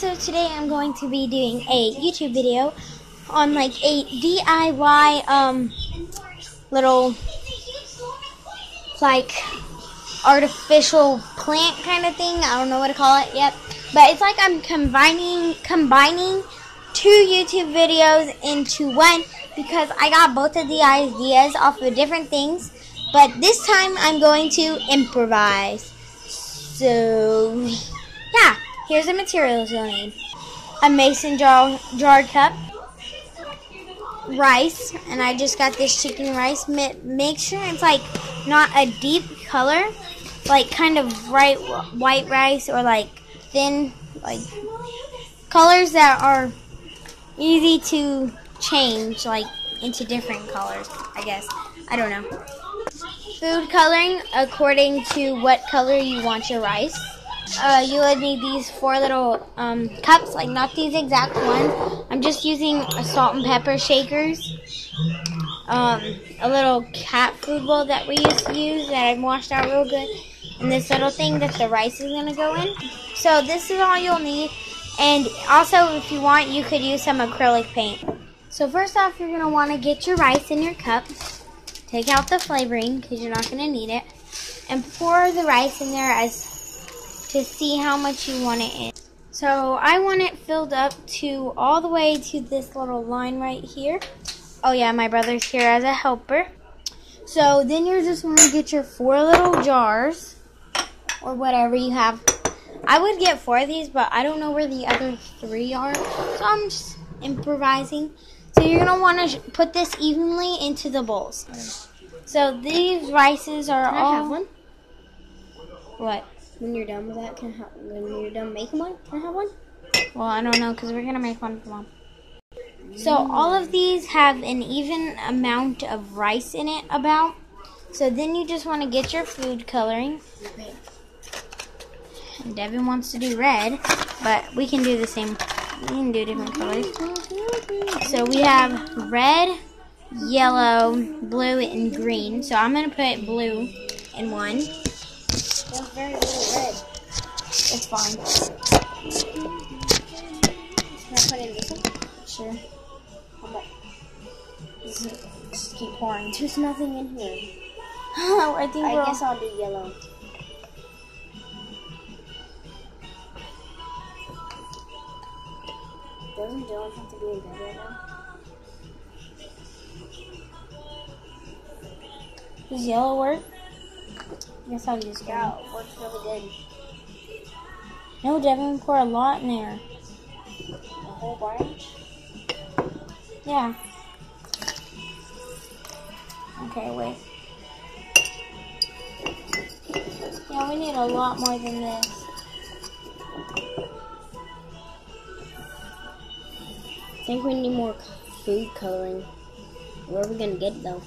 so today I'm going to be doing a YouTube video on like a DIY um little like artificial plant kind of thing. I don't know what to call it yet, but it's like I'm combining combining two YouTube videos into one because I got both of the ideas off of different things. But this time I'm going to improvise. So yeah, here's the materials you'll need. A mason jar, jar cup, rice, and I just got this chicken rice. Make sure it's like not a deep color, like kind of bright white rice or like thin, like colors that are easy to change, like into different colors, I guess. I don't know. Food coloring according to what color you want your rice. Uh, you would need these four little um, cups, like not these exact ones. I'm just using a salt and pepper shakers. Um, a little cat food bowl that we used to use that I've washed out real good. And this little thing that the rice is going to go in. So this is all you'll need. And also, if you want, you could use some acrylic paint. So first off, you're going to want to get your rice in your cup. Take out the flavoring because you're not going to need it. And pour the rice in there as to see how much you want it in. So I want it filled up to all the way to this little line right here. Oh yeah, my brother's here as a helper. So then you're just going to get your four little jars or whatever you have. I would get four of these, but I don't know where the other three are. So I'm just improvising. So you're going to want to put this evenly into the bowls. So these rices are all... I have one? What? When you're done with that, can I have, when you're done making one, can I have one? Well, I don't know because we're going to make one for mom. So all of these have an even amount of rice in it about. So then you just want to get your food coloring. And Devin wants to do red, but we can do the same. We can do different colors. So we have red, yellow, blue, and green. So I'm going to put blue in one. That's very red. It's fine. Can I put in this one? Sure. Just keep pouring. There's nothing in here. I think I guess I'll do yellow. Doesn't Dylan have to be in bed right now? Does yellow work? I guess I'll use Yeah, it works really good. No, Devin, pour a lot in there. A whole branch? Yeah. Okay, wait. Yeah, we need a lot more than this. I think we need more food coloring. Where are we gonna get it though?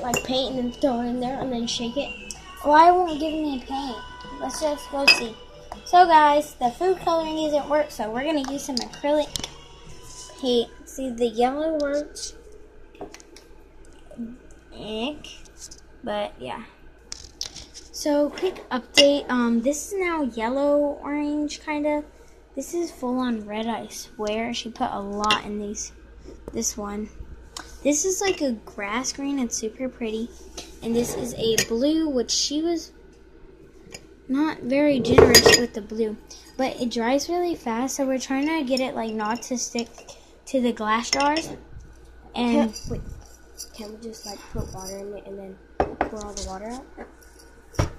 Get like paint and then throw it in there and then shake it? Why won't give me paint? Let's just go see. So guys, the food coloring isn't work, so we're gonna use some acrylic paint. See, the yellow works. Ick. But yeah. So quick update. Um, this is now yellow orange kind of. This is full on red. I swear. She put a lot in these. This one. This is like a grass green. It's super pretty. And this is a blue, which she was not very generous with the blue. But it dries really fast, so we're trying to get it like not to stick to the glass jars. And Can, wait, can we just like put water in it and then pour all the water out?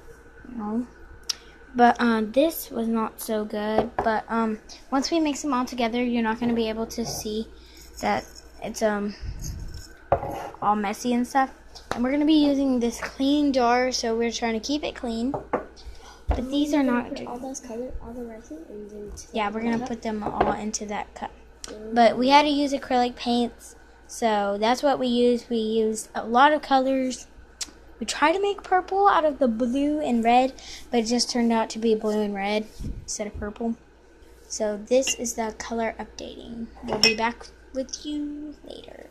No. But um, this was not so good. But um, once we mix them all together, you're not going to be able to see that it's um all messy and stuff. And we're going to be using this clean jar, so we're trying to keep it clean. But these are not. All those color, all the and then. Yeah, we're going to put them all into that cup. Mm-hmm. But we had to use acrylic paints, so that's what we used. We used a lot of colors. We tried to make purple out of the blue and red, but it just turned out to be blue and red instead of purple. So this is the color updating. We'll be back with you later.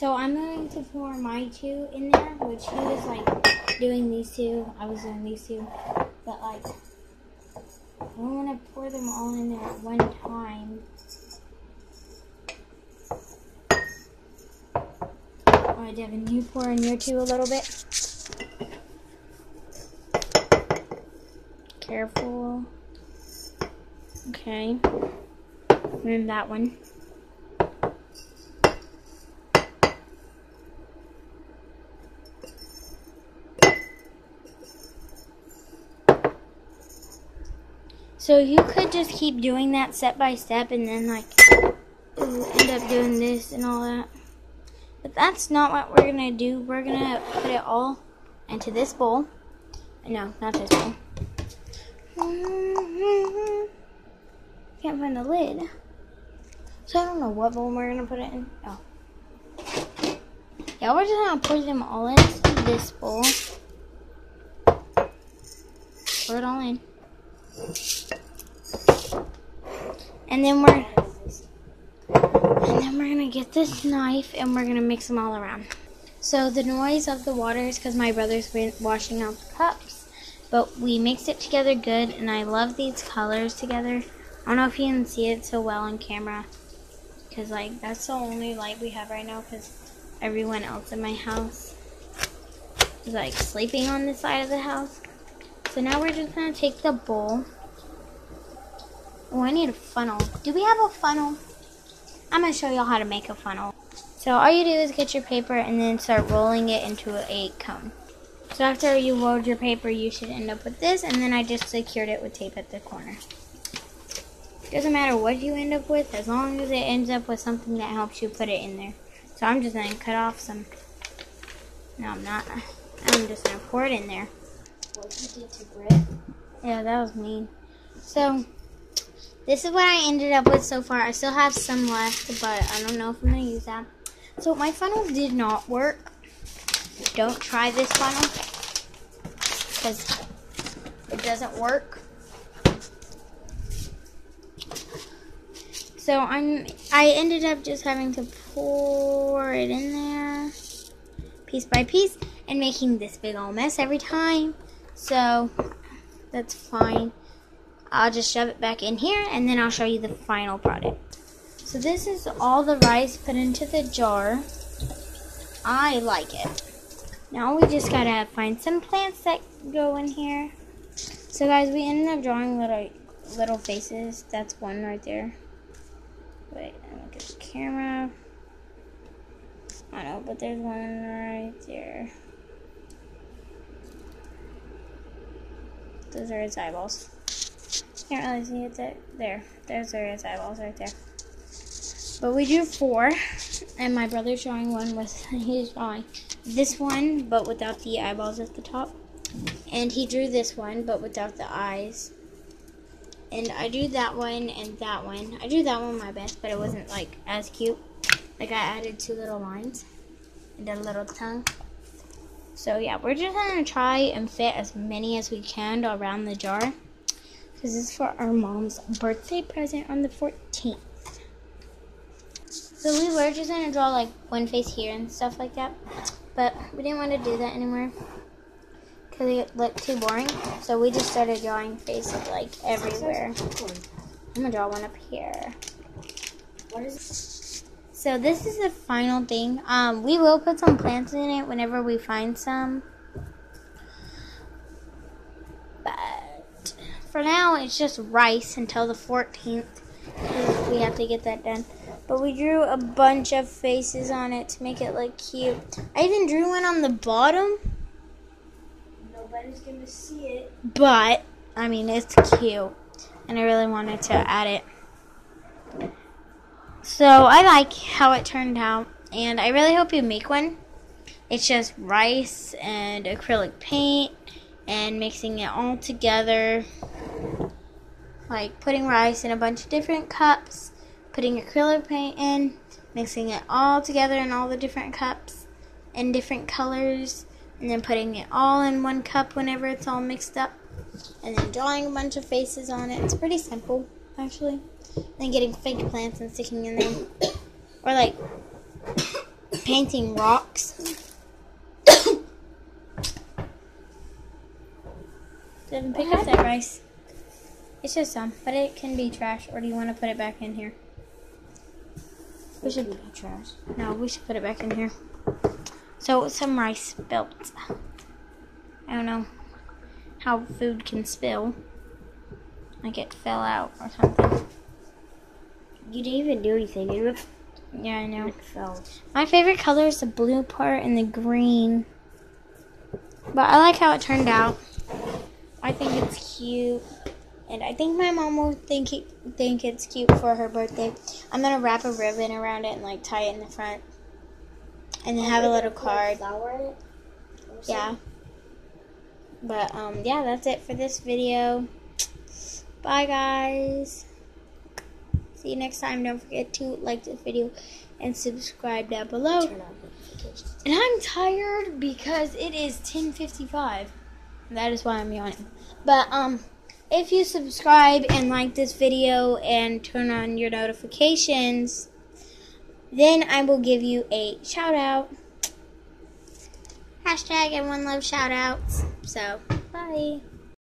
So I'm going to pour my two in there, which he was like doing these two. I was doing these two. But like, I don't want to pour them all in there at one time. Alright, Devin, you pour in your two a little bit. Careful. Okay. And that one. So you could just keep doing that step by step and then like end up doing this and all that. But that's not what we're gonna do. We're gonna put it all into this bowl. No, not this bowl. Can't find the lid. So I don't know what bowl we're gonna put it in. Oh. Yeah, we're just gonna put them all into this bowl. Pour it all in. And then we're and then we're gonna get this knife and we're gonna mix them all around. So the noise of the water is because my brother's been washing out the cups. But we mixed it together good and I love these colors together. I don't know if you can see it so well on camera. Because like that's the only light we have right now because everyone else in my house is like sleeping on this side of the house. So now we're just gonna take the bowl Oh, I need a funnel. Do we have a funnel? I'm going to show y'all how to make a funnel. So all you do is get your paper and then start rolling it into a cone. So after you rolled your paper, you should end up with this, and then I just secured it with tape at the corner. Doesn't matter what you end up with, as long as it ends up with something that helps you put it in there. So I'm just going to cut off some. No, I'm not. I'm just going to pour it in there. What you did to Brit? Yeah, that was mean. So this is what I ended up with so far. I still have some left, but I don't know if I'm going to use that. So my funnel did not work. Don't try this funnel because it doesn't work. So I'm I ended up just having to pour it in there piece by piece and making this big old mess every time. So that's fine. I'll just shove it back in here and then I'll show you the final product. So this is all the rice put into the jar. I like it. Now we just gotta find some plants that go in here. So guys, we ended up drawing little little faces. That's one right there. Wait, I'm gonna get the camera. I don't know, but there's one right there. Those are his eyeballs. Can't really see it there. There. There's his eyeballs right there. But we drew four, and my brother's drawing one with, he's drawing this one, but without the eyeballs at the top. And he drew this one, but without the eyes. And I drew that one and that one. I drew that one my best, but it wasn't, like, as cute. Like, I added two little lines and a little tongue. So, yeah, we're just going to try and fit as many as we can around the jar. This is for our mom's birthday present on the 14th. So we were just to draw like one face here and stuff like that. But we didn't want to do that anymore. Because it looked too boring. So we just started drawing faces like everywhere. I'm to draw one up here. What is? So this is the final thing. Um, we will put some plants in it whenever we find some. But for now, it's just rice until the 14th. We have to get that done. But we drew a bunch of faces on it to make it look cute. I even drew one on the bottom. Nobody's gonna see it. But, I mean, it's cute. And I really wanted to add it. So, I like how it turned out. And I really hope you make one. It's just rice and acrylic paint and mixing it all together. Like putting rice in a bunch of different cups, putting acrylic paint in, mixing it all together in all the different cups in different colors, and then putting it all in one cup whenever it's all mixed up, and then drawing a bunch of faces on it. It's pretty simple, actually. Then getting fake plants and sticking in them, or like painting rocks. Devin, pick up that rice. It's just some, but it can be trash. Or do you want to put it back in here? We should be trash. No, we should put it back in here. So some rice spilt. I don't know how food can spill. Like it fell out or something. You didn't even do anything. It Yeah, I know. it fell. My favorite color is the blue part and the green. But I like how it turned out. I think it's cute. And I think my mom will think it, think it's cute for her birthday. I'm gonna wrap a ribbon around it and like tie it in the front. And then have a little card. Flower. Yeah. But um yeah, that's it for this video. Bye guys. See you next time. Don't forget to like this video and subscribe down below. Turn on notifications. And I'm tired because it is 10:55. That is why I'm yawning. But um if you subscribe and like this video and turn on your notifications, then I will give you a shout out. Hashtag everyone loves shout outs. So, bye.